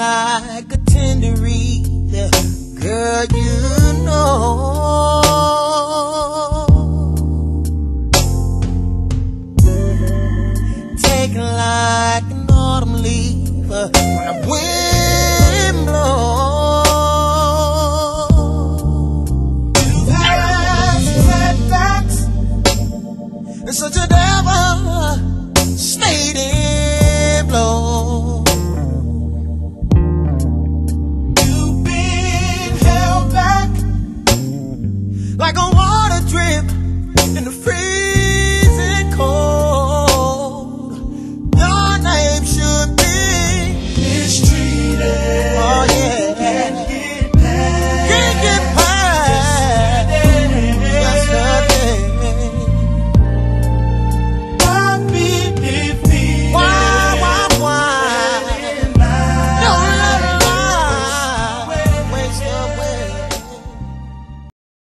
begin to read, girl, you know. Taking like an autumn leaf when the wind blows. Setbacks such a devastating like a water drip in the